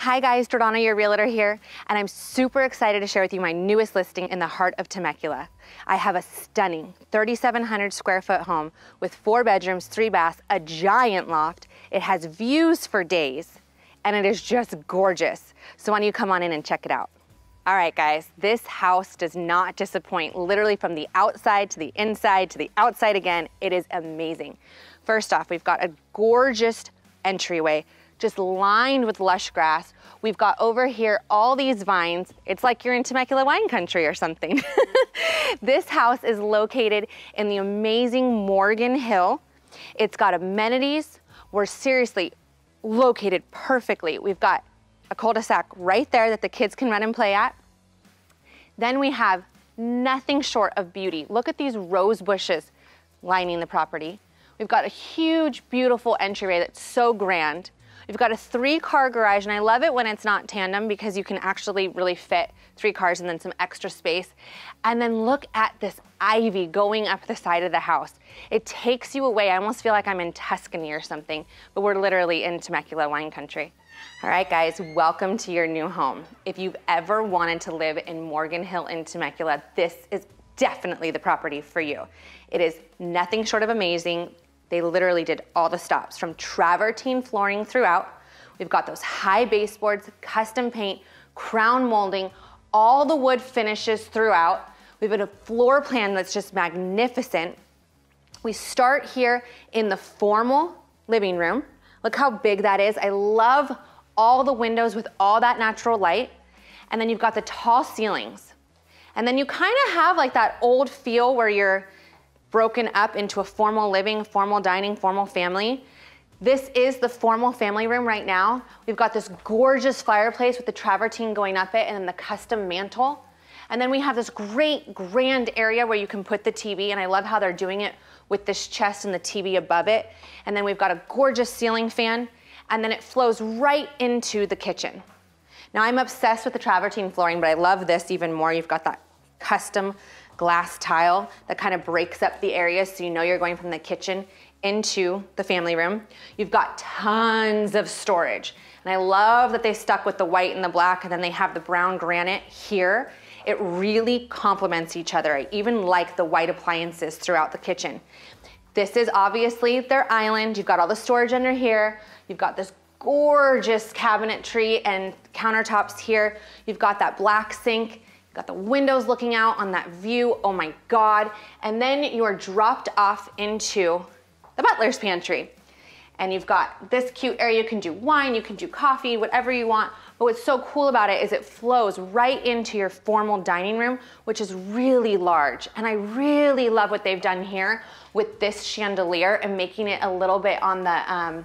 Hi guys, Jordona, your realtor here, and I'm super excited to share with you my newest listing in the heart of Temecula. I have a stunning 3,700 square foot home with four bedrooms, three baths, a giant loft. It has views for days, and it is just gorgeous. So why don't you come on in and check it out? All right, guys, this house does not disappoint. Literally from the outside to the inside to the outside again, it is amazing. First off, we've got a gorgeous entryway just lined with lush grass. We've got over here all these vines. It's like you're in Temecula wine country or something. this house is located in the amazing Morgan Hill. It's got amenities. We're seriously located perfectly. We've got a cul-de-sac right there that the kids can run and play at. Then we have nothing short of beauty. Look at these rose bushes lining the property. We've got a huge, beautiful entryway that's so grand. We've got a three car garage and I love it when it's not tandem because you can actually really fit three cars and then some extra space. And then look at this ivy going up the side of the house. It takes you away. I almost feel like I'm in Tuscany or something, but we're literally in Temecula wine country. All right, guys, welcome to your new home. If you've ever wanted to live in Morgan Hill in Temecula, this is definitely the property for you. It is nothing short of amazing. They literally did all the stops from travertine flooring throughout. We've got those high baseboards, custom paint, crown molding, all the wood finishes throughout. We've got a floor plan that's just magnificent. We start here in the formal living room. Look how big that is. I love all the windows with all that natural light. And then you've got the tall ceilings. And then you kind of have like that old feel where you're broken up into a formal living, formal dining, formal family. This is the formal family room right now. We've got this gorgeous fireplace with the travertine going up it and then the custom mantle. And then we have this great grand area where you can put the TV and I love how they're doing it with this chest and the TV above it. And then we've got a gorgeous ceiling fan and then it flows right into the kitchen. Now I'm obsessed with the travertine flooring, but I love this even more. You've got that custom glass tile that kind of breaks up the area so you know you're going from the kitchen into the family room. You've got tons of storage. And I love that they stuck with the white and the black and then they have the brown granite here. It really complements each other. I even like the white appliances throughout the kitchen. This is obviously their island. You've got all the storage under here. You've got this gorgeous cabinetry and countertops here. You've got that black sink. Got the windows looking out on that view, oh my God. And then you are dropped off into the butler's pantry. And you've got this cute area, you can do wine, you can do coffee, whatever you want. But what's so cool about it is it flows right into your formal dining room, which is really large. And I really love what they've done here with this chandelier and making it a little bit on the um,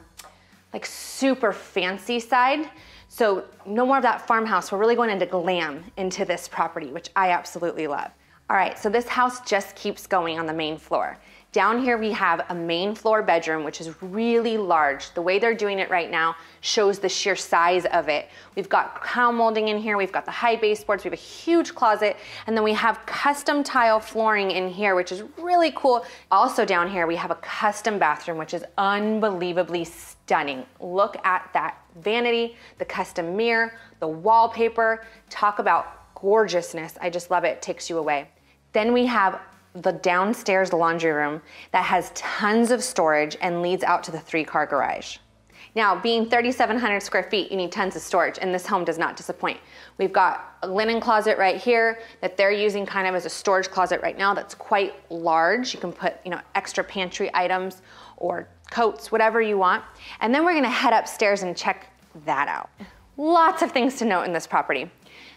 like super fancy side. So no more of that farmhouse. We're really going into glam into this property, which I absolutely love. All right, so this house just keeps going on the main floor. Down here we have a main floor bedroom, which is really large. The way they're doing it right now shows the sheer size of it. We've got crown molding in here, we've got the high baseboards, we have a huge closet, and then we have custom tile flooring in here, which is really cool. Also down here, we have a custom bathroom, which is unbelievably stunning. Look at that vanity, the custom mirror, the wallpaper. Talk about gorgeousness. I just love it. it takes you away. Then we have the downstairs laundry room that has tons of storage and leads out to the three car garage. Now, being 3,700 square feet, you need tons of storage, and this home does not disappoint. We've got a linen closet right here that they're using kind of as a storage closet right now that's quite large. You can put, you know, extra pantry items or coats, whatever you want. And then we're gonna head upstairs and check that out. Lots of things to note in this property.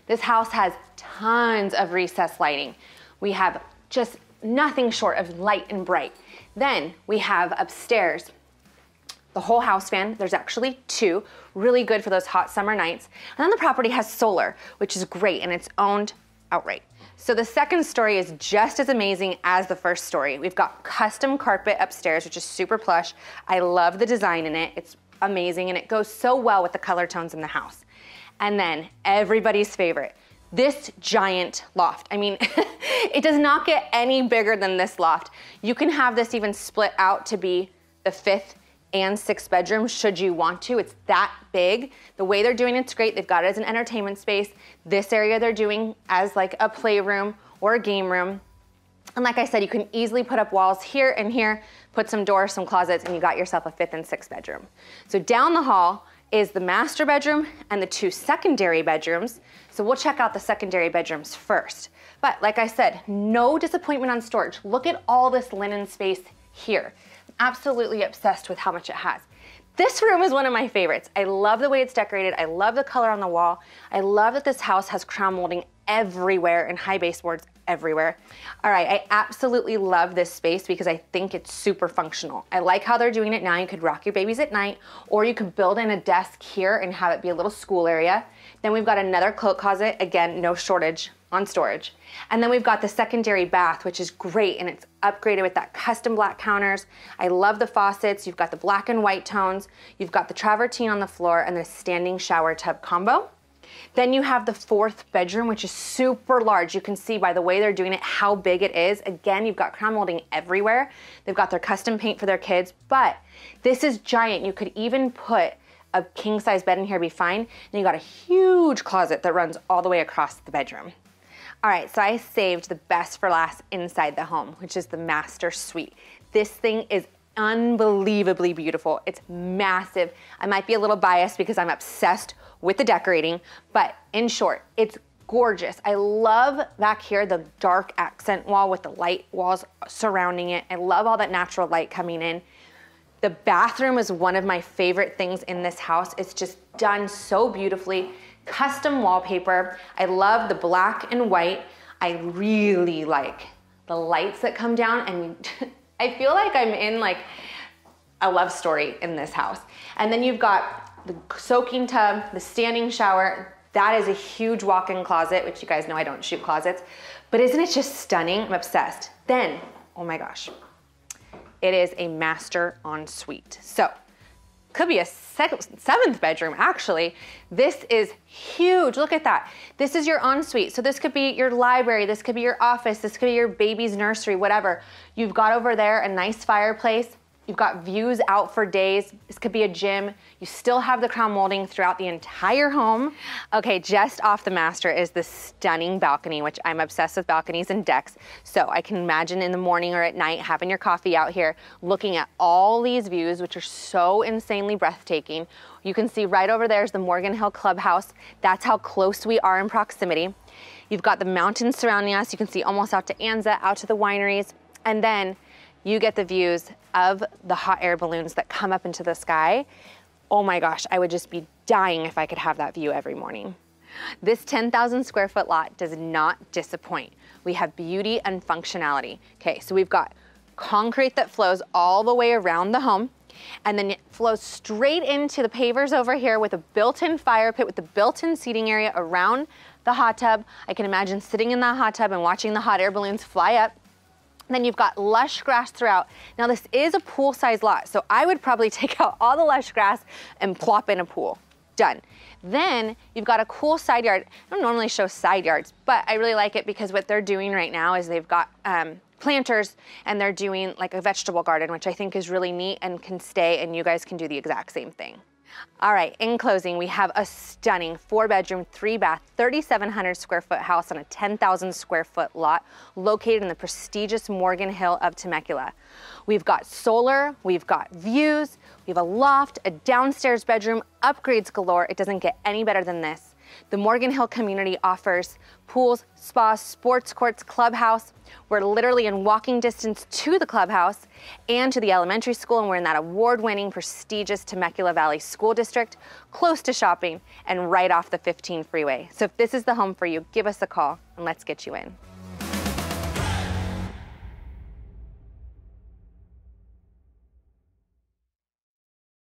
This house has tons of recessed lighting. We have just nothing short of light and bright. Then we have upstairs the whole house fan. There's actually two, really good for those hot summer nights. And then the property has solar, which is great and it's owned outright. So the second story is just as amazing as the first story. We've got custom carpet upstairs, which is super plush. I love the design in it. It's amazing and it goes so well with the color tones in the house. And then everybody's favorite, this giant loft. I mean, it does not get any bigger than this loft. You can have this even split out to be the fifth and sixth bedroom should you want to. It's that big. The way they're doing it's great. They've got it as an entertainment space. This area they're doing as like a playroom or a game room. And like I said, you can easily put up walls here and here, put some doors, some closets, and you got yourself a fifth and sixth bedroom. So down the hall is the master bedroom and the two secondary bedrooms. So we'll check out the secondary bedrooms first. But like I said, no disappointment on storage. Look at all this linen space here. I'm absolutely obsessed with how much it has. This room is one of my favorites. I love the way it's decorated. I love the color on the wall. I love that this house has crown molding everywhere and high baseboards everywhere. All right, I absolutely love this space because I think it's super functional. I like how they're doing it now. You could rock your babies at night, or you could build in a desk here and have it be a little school area. Then we've got another coat closet. Again, no shortage on storage. And then we've got the secondary bath, which is great, and it's upgraded with that custom black counters. I love the faucets. You've got the black and white tones. You've got the travertine on the floor and the standing shower tub combo. Then you have the fourth bedroom, which is super large. You can see by the way they're doing it how big it is. Again, you've got crown molding everywhere. They've got their custom paint for their kids, but this is giant. You could even put a king size bed in here be fine. And you got a huge closet that runs all the way across the bedroom. All right, so I saved the best for last inside the home, which is the master suite. This thing is unbelievably beautiful. It's massive. I might be a little biased because I'm obsessed with the decorating, but in short, it's gorgeous. I love back here the dark accent wall with the light walls surrounding it. I love all that natural light coming in. The bathroom is one of my favorite things in this house. It's just done so beautifully. Custom wallpaper. I love the black and white. I really like the lights that come down and I feel like I'm in like a love story in this house. And then you've got the soaking tub, the standing shower. That is a huge walk-in closet, which you guys know I don't shoot closets. But isn't it just stunning? I'm obsessed. Then, oh my gosh, it is a master ensuite. So, could be a seventh bedroom actually. This is huge, look at that. This is your ensuite. So this could be your library, this could be your office, this could be your baby's nursery, whatever. You've got over there a nice fireplace, You've got views out for days. This could be a gym. You still have the crown molding throughout the entire home. Okay, just off the master is the stunning balcony, which I'm obsessed with balconies and decks. So I can imagine in the morning or at night having your coffee out here, looking at all these views, which are so insanely breathtaking. You can see right over there is the Morgan Hill Clubhouse. That's how close we are in proximity. You've got the mountains surrounding us. You can see almost out to Anza, out to the wineries. And then you get the views of the hot air balloons that come up into the sky. Oh my gosh, I would just be dying if I could have that view every morning. This 10,000 square foot lot does not disappoint. We have beauty and functionality. Okay, so we've got concrete that flows all the way around the home and then it flows straight into the pavers over here with a built-in fire pit with the built-in seating area around the hot tub. I can imagine sitting in that hot tub and watching the hot air balloons fly up. Then you've got lush grass throughout. Now this is a pool size lot, so I would probably take out all the lush grass and plop in a pool. Done. Then you've got a cool side yard. I don't normally show side yards, but I really like it because what they're doing right now is they've got um, planters and they're doing like a vegetable garden, which I think is really neat and can stay and you guys can do the exact same thing. All right, in closing, we have a stunning four bedroom, three bath, 3,700 square foot house on a 10,000 square foot lot located in the prestigious Morgan Hill of Temecula. We've got solar, we've got views, we have a loft, a downstairs bedroom, upgrades galore. It doesn't get any better than this. The Morgan Hill community offers pools, spas, sports courts, clubhouse. We're literally in walking distance to the clubhouse and to the elementary school, and we're in that award-winning, prestigious Temecula Valley School District, close to shopping and right off the 15 freeway. So if this is the home for you, give us a call and let's get you in.